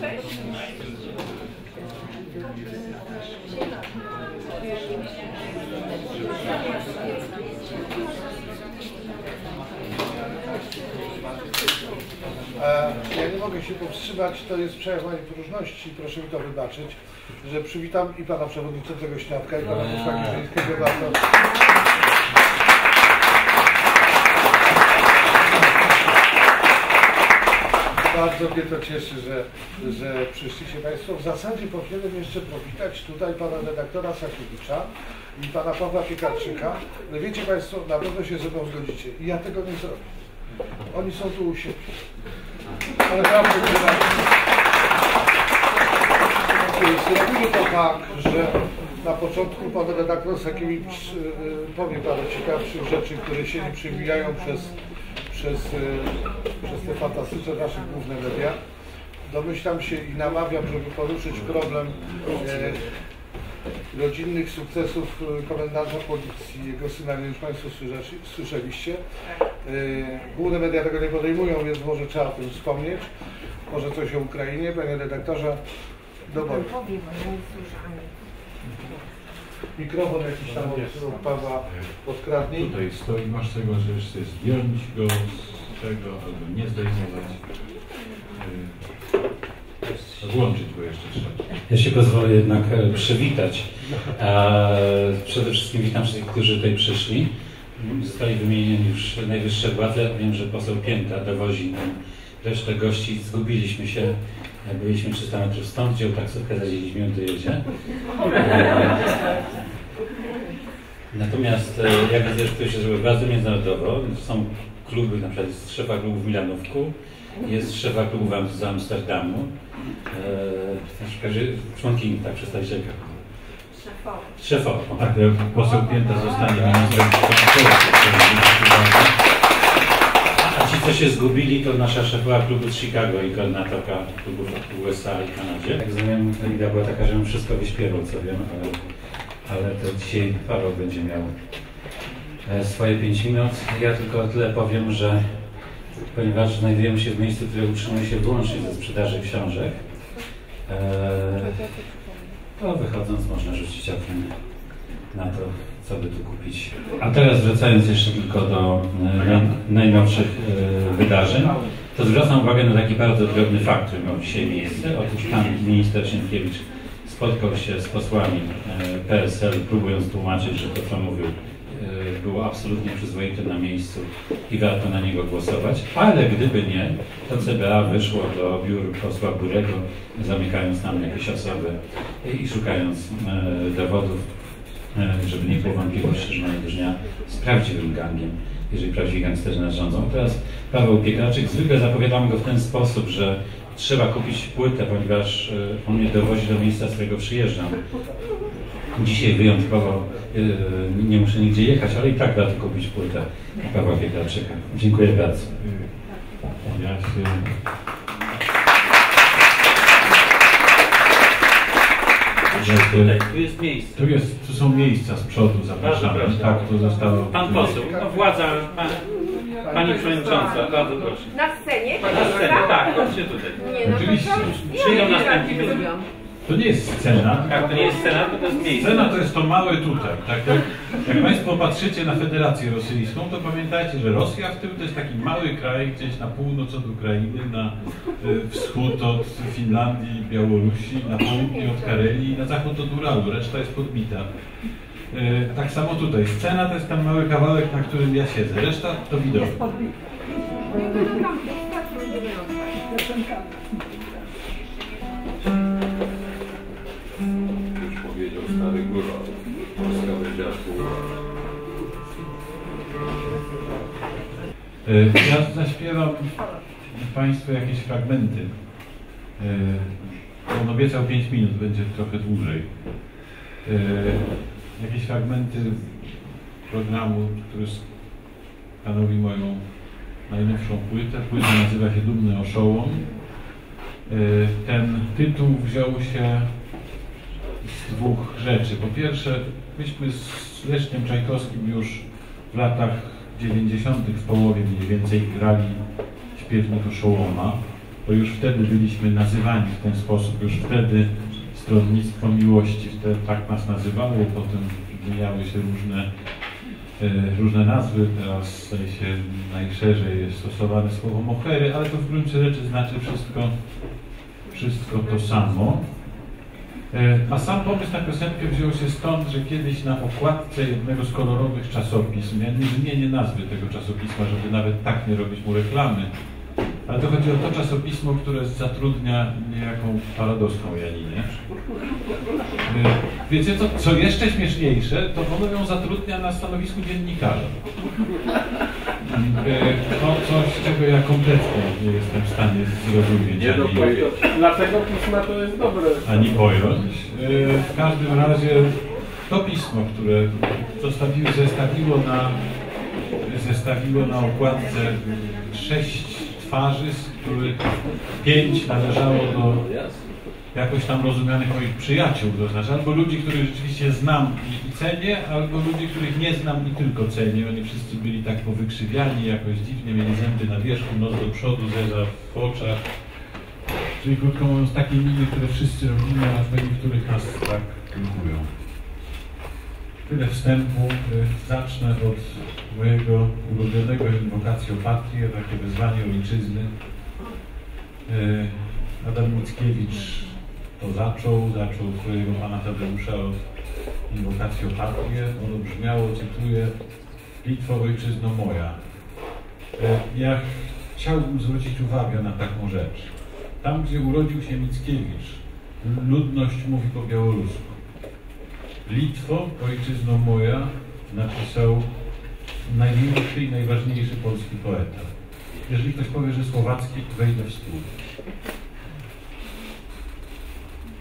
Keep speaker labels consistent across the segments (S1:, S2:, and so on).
S1: Cześć.
S2: E, Ja nie mogę się powstrzymać, to jest przejaw mojej próżności, proszę mi to wybaczyć, że przywitam i pana przewodniczącego Śniadka i pana posła Giżyńskiego bardzo. Mnie to cieszy, że, że przyszliście Państwo. W zasadzie powinienem jeszcze powitać tutaj pana redaktora Sakiewicza i pana Pawła Piekarczyka. Ale wiecie Państwo, na pewno się ze mną zgodzicie i ja tego nie zrobię. Oni są tu u siebie. Ale prawdę mówiąc, zrobimy to tak, że na początku pan redaktor Sakiewicz y, powie parę ciekawszych rzeczy, które się nie przewijają przez, przez, y, przez te fantastyczne nasze główne media. Domyślam się i namawiam, żeby poruszyć problem e, rodzinnych sukcesów e, komendanta policji, jego syna, nie wiem, już Państwo słyszeli- słyszeliście. E, Główne media tego nie podejmują, więc może trzeba o tym wspomnieć. Może coś o Ukrainie, panie redaktorze. Do boju.
S3: Powiem, nie.
S2: Mikrofon jakiś tam od, od Pawła.
S4: Tutaj stoi, masz tego, że chcesz zdjąć go z tego, albo nie zdejmować. Yy, Włączyć go jeszcze trzeba.
S5: Ja się pozwolę jednak e, przywitać. E, Przede wszystkim witam wszystkich, którzy tutaj przyszli. Zostali wymienieni już najwyższe władze. Wiem, że poseł Pięta dowozi nam resztę gości. Zgubiliśmy się. E, Byliśmy 300 metrów stąd, wziął taksówkę za 10 minut dojedzie. E, Natomiast e, ja widzę, że to się zrobiło bardzo międzynarodowo. Są kluby, na przykład jest szefa klubu w Milanówku, jest szefa klubu z Amsterdamu, e, znaczy, członkini, tak, przedstawicielka.
S3: Szefowy.
S5: Szefowa.
S4: Tak, jak poseł Pięta zostanie ministrem
S5: co się zgubili, to nasza szefowa klubu z Chicago i koordynatorka klubu w USA i Kanadzie. Jak rozumiem, idea była taka, żebym wszystko wyśpiewał, co wiem, ale, ale to dzisiaj Paweł będzie miał e, swoje 5 minut. Ja tylko tyle powiem, że ponieważ znajdujemy się w miejscu, które utrzymuje się wyłącznie ze sprzedaży książek, e, to wychodząc można rzucić okiem na to, co by tu kupić. A teraz wracając jeszcze tylko do e, naj, najnowszych e, wydarzeń, to zwracam uwagę na taki bardzo drobny fakt, który miał dzisiaj miejsce. Otóż pan minister Sienkiewicz spotkał się z posłami e, PSL, próbując tłumaczyć, że to, co mówił, było absolutnie przyzwoite na miejscu i warto na niego głosować, ale gdyby nie, to CBA wyszło do biur posła Burego, zamykając tam jakieś osoby i- szukając dowodów, żeby nie było wątpliwości, że czynienia z prawdziwym gangiem, jeżeli prawdziwi gangsterzy nas rządzą. Teraz Paweł Piekarczyk, zwykle zapowiadam go w ten sposób, że trzeba kupić płytę, ponieważ e, on mnie dowozi do miejsca, z którego przyjeżdżam. Dzisiaj wyjątkowo e, nie muszę nigdzie jechać, ale i tak warto kupić płytę Pawła Piekarczyka. Dziękuję bardzo.
S4: Ja się...
S6: Tutaj, tu jest miejsce.
S4: Tu, jest, tu są miejsca z przodu, zapraszamy.
S6: Proszę.
S4: Tak, to zostało...
S6: Pan poseł, no władza, pan, pani przewodnicząca, bardzo proszę.
S3: Na scenie?
S6: Na scenę, tak, chodźcie tutaj.
S3: Nie, no to
S4: Oczywiście.
S3: to
S6: Przyjdą następni.
S4: To nie jest scena.
S6: Tak, to nie jest scena, to jest miejsce.
S4: Scena to jest to małe tutaj. Tak? Jak, jak Państwo patrzycie na Federację Rosyjską, to pamiętajcie, że Rosja w tył to jest taki mały kraj gdzieś na północ od Ukrainy, na y, wschód od Finlandii, Białorusi, na południe od Karelii, na zachód od Uralu. Reszta jest podbita. Y, tak samo tutaj. Scena to jest ten mały kawałek, na którym ja siedzę. Reszta to widok.
S7: Już dziadku.
S4: Y, Ja zaśpiewam Państwu jakieś fragmenty. Y, On obiecał 5 minut, będzie trochę dłużej. Y, Jakieś fragmenty programu, który stanowi moją najnowszą płytę. Płyta nazywa się Dumny Oszołom. Ten tytuł wziął się z dwóch rzeczy. Po pierwsze, myśmy z Leszkiem Czajkowskim już w latach 90. w połowie mniej więcej grali śpiewnik Oszołoma. bo już wtedy byliśmy nazywani w ten sposób, już wtedy Stronnictwo Miłości, wtedy tak nas nazywało, potem zmieniały się różne, e, różne nazwy, teraz staje się najszerzej jest stosowane słowo mohery, ale to w gruncie rzeczy znaczy wszystko, wszystko to samo. E, A sam pomysł na piosenkę wziął się stąd, że kiedyś na okładce jednego z kolorowych czasopism, ja nie wymienię nazwy tego czasopisma, żeby nawet tak nie robić mu reklamy, ale to chodzi o to czasopismo, które zatrudnia niejaką paradoską Janinę. E, Wiecie co, co jeszcze śmieszniejsze, to ono ją zatrudnia na stanowisku dziennikarza. E, To coś, czego ja kompletnie nie jestem w stanie zrozumieć.
S7: Nie pojęcia.
S1: Dlatego pisma to jest dobre.
S4: ani pojąć. E, W każdym razie to pismo, które zostawiło, zestawiło na, zestawiło na okładce sześć twarzy, z których pięć należało do jakoś tam rozumianych moich przyjaciół, to znaczy albo ludzi, których rzeczywiście znam i, cenię, albo ludzi, których nie znam i tylko cenię. Oni wszyscy byli tak powykrzywiani, jakoś dziwnie, mieli zęby na wierzchu, nos do przodu, zeza w oczach. Czyli krótko mówiąc, takie miny, które wszyscy robimy, a w niektórych nas tak lubują. Tyle wstępu. Y, Zacznę od mojego ulubionego inwokacji o patrię, takie wezwanie ojczyzny. Y, Adam Mickiewicz to zaczął, zaczął swojego pana Tadeusza od inwokacji o. Ono brzmiało, cytuję, Litwo ojczyzno moja. Y, Ja chciałbym zwrócić uwagę na taką rzecz. Tam, gdzie urodził się Mickiewicz, ludność mówi po białorusku. Litwo, ojczyzno moja, napisał największy i najważniejszy polski poeta. Jeżeli ktoś powie, że słowacki, wejdę w spór.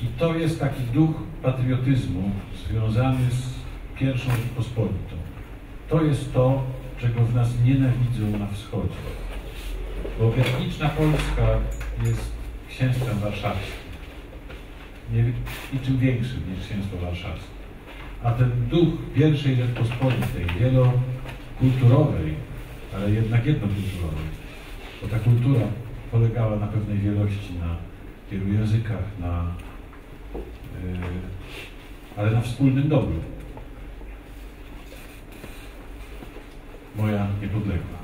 S4: I to jest taki duch patriotyzmu związany z pierwszą Rzeczpospolitą. To jest to, czego w nas nienawidzą na wschodzie. Bo etniczna Polska jest księstwem warszawskim. Nie, niczym większym niż księstwo warszawskie. A ten duch pierwszej Rzeczpospolitej, wielokulturowej, ale jednak jednokulturowej, bo ta kultura polegała na pewnej wielości, na wielu językach, na, ale na wspólnym dobru. Moja niepodległa.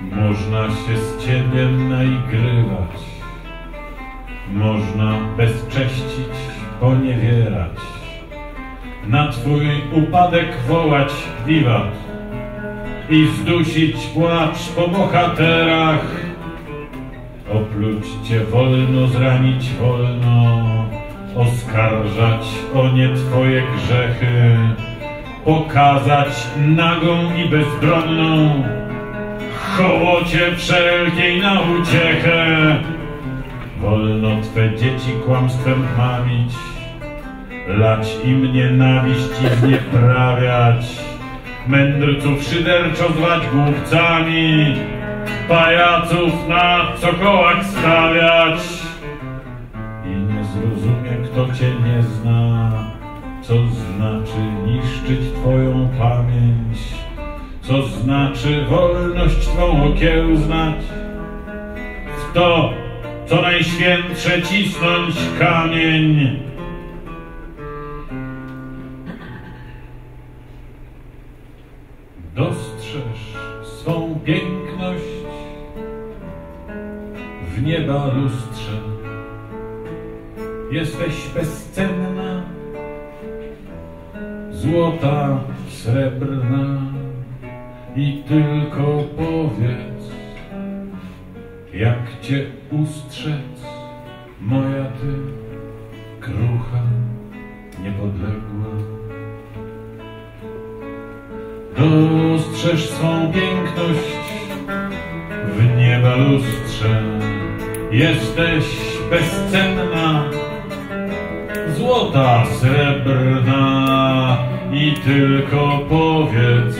S4: Można się z ciebie naigrywać, można bezcześcić, poniewierać, na twój upadek wołać wiwat i zdusić płacz po bohaterach. Opluć cię wolno, zranić wolno, oskarżać o nie twoje grzechy, pokazać nagą i bezbronną, hołocie wszelkiej na uciechę. Wolno Twe dzieci kłamstwem mamić, lać im nienawiść i znieprawiać, mędrców szyderczo zwać głupcami, pajaców na cokołach stawiać. I nie zrozumie, kto Cię nie zna, co znaczy niszczyć Twoją pamięć, co znaczy wolność Twą okiełznać. W to, co najświętsze cisnąć kamień. Nieba lustrze. Jesteś bezcenna, złota, srebrna i tylko powiedz, jak cię ustrzec, moja ty, krucha, niepodległa. Dostrzeż swą piękność w nieba lustrze. Jesteś bezcenna, złota, srebrna i tylko powiedz,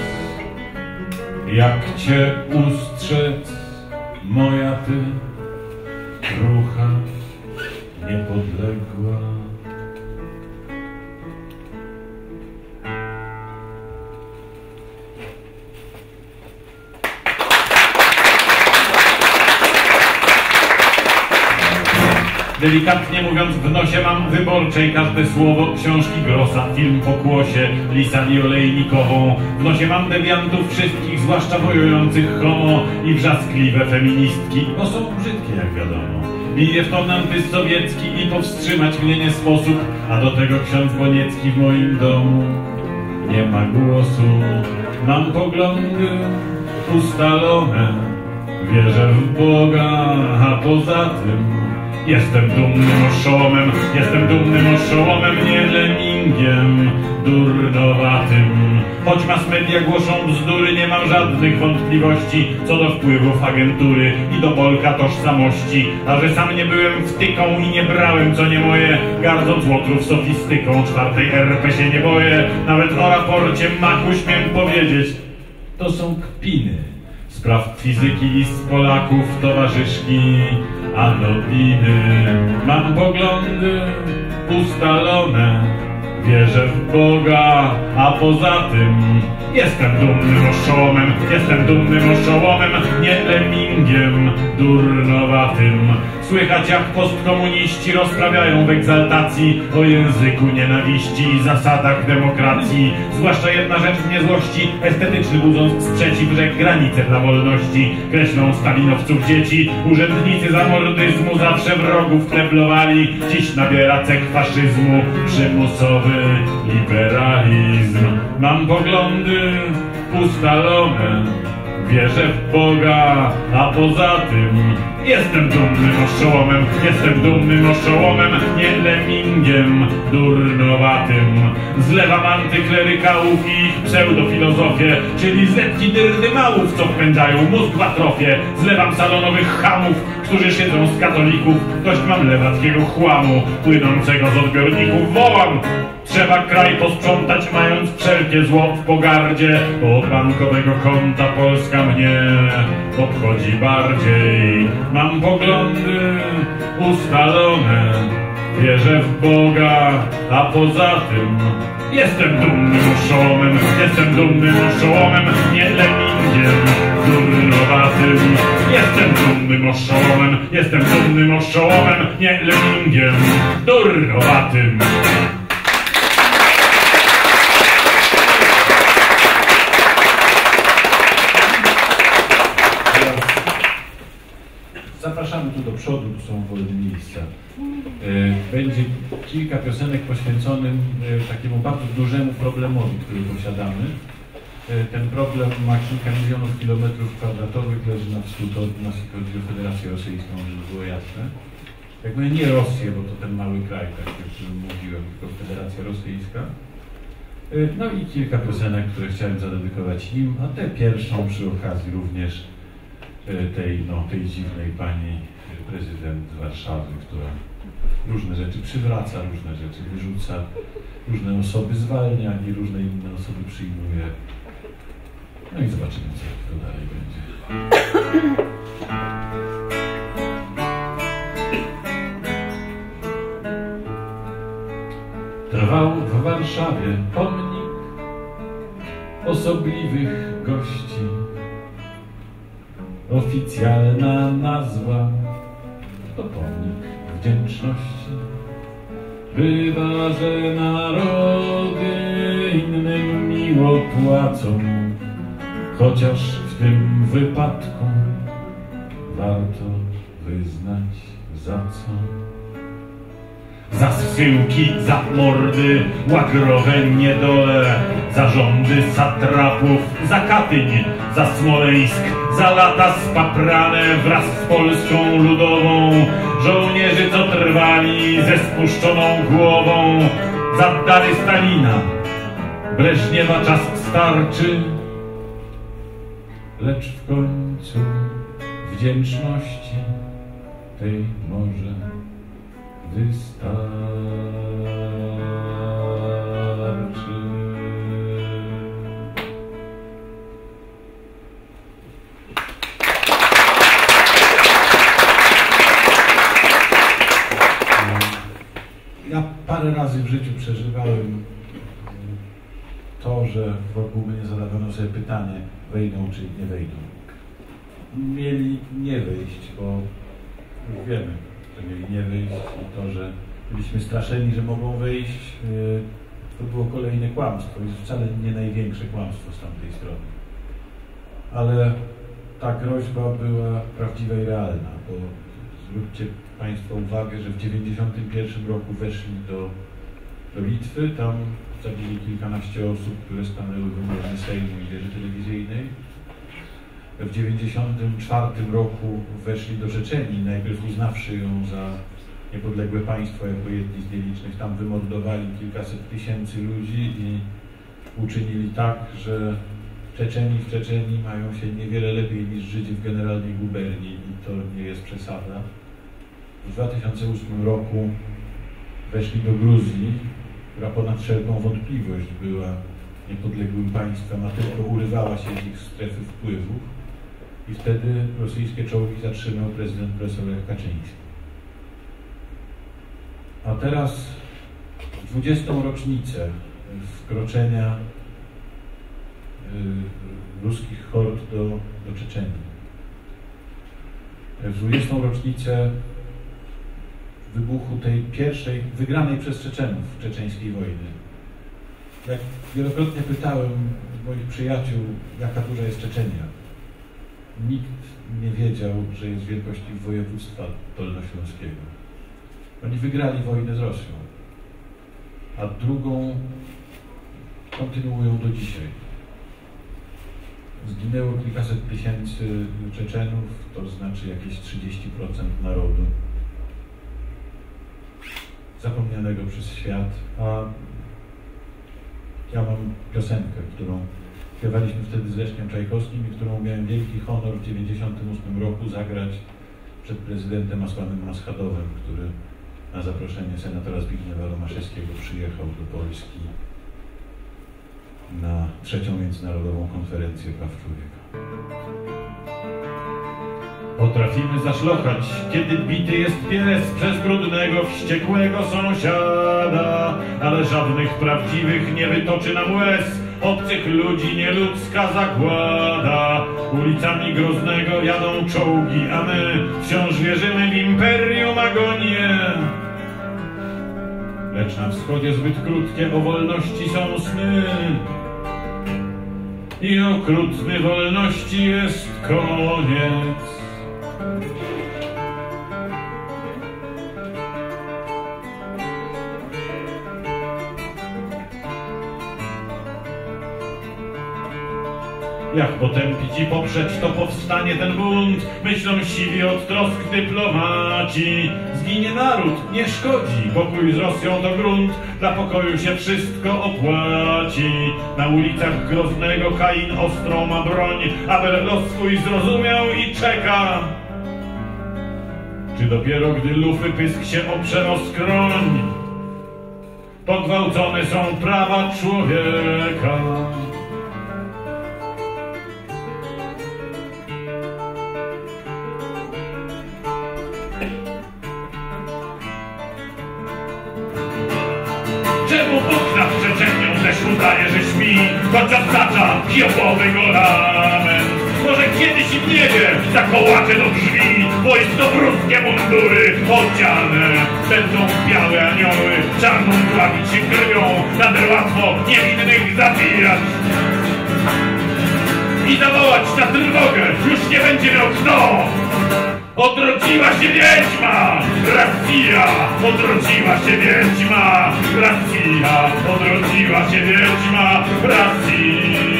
S4: jak cię ustrzec, moja ty, krucha, Delikatnie mówiąc, w nosie mam wyborczej każde słowo książki Grossa, film Pokłosie, Lisan Olejnikową. W nosie mam dewiantów wszystkich, zwłaszcza wojujących homo i wrzaskliwe feministki, bo są brzydkie, jak wiadomo. Bije w ton antysowiecki i powstrzymać mnie nie sposób, a do tego ksiądz Boniecki w moim domu nie ma głosu. Mam poglądy ustalone, wierzę w Boga, a poza tym jestem dumnym oszołomem, jestem dumnym oszołomem, nie lemingiem durnowatym. Choć mass media głoszą bzdury, nie mam żadnych wątpliwości co do wpływów agentury i do bolka tożsamości. A że sam nie byłem wtyką i nie brałem co nie moje, gardząc łotrów sofistyką, czwartej RP się nie boję. Nawet o raporcie maku śmiem powiedzieć, to są kpiny. Spraw fizyki list Polaków, towarzyszki Anodiny. Mam poglądy ustalone, wierzę w Boga, a poza tym jestem dumnym oszołomem, jestem dumnym oszołomem, nie lemingiem durnowatym. Słychać jak postkomuniści rozprawiają w egzaltacji o języku nienawiści i zasadach demokracji. Zwłaszcza jedna rzecz w niezłości, estetyczny budząc sprzeciw, że granice dla wolności kreślą stalinowców dzieci. Urzędnicy zamordyzmu zawsze wrogów kneblowali, dziś nabiera cech faszyzmu przymusowy liberalizm. Mam poglądy ustalone, wierzę w Boga, a poza tym jestem dumnym oszołomem, jestem dumnym oszołomem, nie lemingiem durnowatym. Zlewam antyklerykałów i ich pseudofilozofię, czyli zetki dyrdymałów, co wpędzają mózg w atrofię. Zlewam salonowych hamów, którzy siedzą z katolików, dość mam lewackiego chłamu, płynącego z odbiorników. Wołam! Trzeba kraj posprzątać, mając wszelkie zło w pogardzie. Od bankowego konta Polska mnie obchodzi bardziej. Mam poglądy ustalone, wierzę w Boga, a poza tym jestem dumnym oszołomem, jestem dumnym oszołomem, nie lemingiem durnowatym. Jestem dumnym oszołomem, jestem dumnym oszołomem, nie lemingiem durnowatym. Zapraszamy tu do przodu, tu są wolne miejsca. E, Będzie kilka piosenek poświęconym e, takiemu bardzo dużemu problemowi, który posiadamy. E, Ten problem ma kilka milionów kilometrów kwadratowych, leży na wschód od nas, chodzi o Federację Rosyjską, żeby było jasne. Jak mówię, nie Rosję, bo to ten mały kraj, tak jak o mówiłem, tylko Federacja Rosyjska. No i kilka piosenek, które chciałem zadedykować im, a tę pierwszą przy okazji również tej, no, tej dziwnej pani prezydent Warszawy, która różne rzeczy przywraca, różne rzeczy wyrzuca, różne osoby zwalnia i różne inne osoby przyjmuje. No i zobaczymy, co to dalej będzie. Trwał w Warszawie pomnik osobliwych gości. Oficjalna nazwa wdzięczności. Bywa, że narody innym miło płacą, chociaż w tym wypadku warto wyznać za co. Za zsyłki, za mordy, łagrowe niedole, za rządy satrapów, za Katyń, za Smoleńsk, za lata spaprane wraz z Polską Ludową, żołnierzy, co trwali ze spuszczoną głową, za dary Stalina, Breżniewa czas starczy, lecz w końcu wdzięczności tej może wystarczy. Parę razy w życiu przeżywałem to, że wokół mnie zadawano sobie pytanie, wejdą czy nie wejdą. Mieli nie wejść, bo już wiemy, że mieli nie wyjść i to, że byliśmy straszeni, że mogą wyjść, y, to było kolejne kłamstwo i wcale nie największe kłamstwo z tamtej strony. Ale ta groźba była prawdziwa i realna, bo zwróćcie Państwo uwagę, że w 1991 roku weszli do, do Litwy, tam zabili kilkanaście osób, które stanęły w obronie Sejmu i wieży telewizyjnej. W 1994 roku weszli do Czeczenii, najpierw uznawszy ją za niepodległe państwo jako jedni z nielicznych. Tam wymordowali kilkaset tysięcy ludzi i uczynili tak, że Czeczeni w Czeczeni mają się niewiele lepiej niż Żydzi w generalnej guberni i to nie jest przesada. W 2008 roku weszli do Gruzji, która ponad wszelką wątpliwość była niepodległym państwem, a tylko urywała się z ich strefy wpływów. I wtedy rosyjskie czołgi zatrzymał prezydent profesor Kaczyński. A teraz 20. rocznicę wkroczenia y, ruskich hord do, do Czeczenii. W 20. rocznicę wybuchu tej pierwszej, wygranej przez Czeczenów czeczeńskiej wojny. Jak wielokrotnie pytałem moich przyjaciół, jaka duża jest Czeczenia, nikt nie wiedział, że jest wielkości województwa dolnośląskiego. Oni wygrali wojnę z Rosją, a drugą kontynuują do dzisiaj. Zginęło kilkaset tysięcy Czeczenów, to znaczy jakieś 30% narodu zapomnianego przez świat, a ja mam piosenkę, którą śpiewaliśmy wtedy z Leszkiem Czajkowskim i którą miałem wielki honor w 1998 roku zagrać przed prezydentem Asłanem Maschadowem, który na zaproszenie senatora Zbigniewa Romaszewskiego przyjechał do Polski na trzecią międzynarodową konferencję praw człowieka.
S8: Potrafimy zaszlochać, kiedy bity jest pies przez brudnego, wściekłego sąsiada, ale żadnych prawdziwych nie wytoczy nam łez. Obcych ludzi nieludzka zagłada. Ulicami Groznego jadą czołgi, a my wciąż wierzymy w imperium agonię. Lecz na wschodzie zbyt krótkie o wolności są sny. I okrutny wolności jest koniec. Jak potępić i poprzeć to powstanie ten bunt? Myślą siwi od trosk dyplomaci. Zginie naród, nie szkodzi, pokój z Rosją to grunt. Dla pokoju się wszystko opłaci. Na ulicach Groznego Kain ostrą ma broń, aby los swój zrozumiał i czeka. Czy dopiero gdy lufy pysk się oprze o skroń, pogwałcone są prawa człowieka? Że śpi, choć otacza kiopowy go lament? Może kiedyś im nie wie, zakołacze do drzwi, wojsko-pruskie mundury odziane. Będą białe anioły, czarną dławić się krwią, nader łatwo niewinnych zabijać. I zawołać na trwogę, już nie będzie miał kto! Odrodziła się wiedźma! Rosja! Odrodziła się wiedźma! Rosja! Odrodziła się wiedźma! Rosja!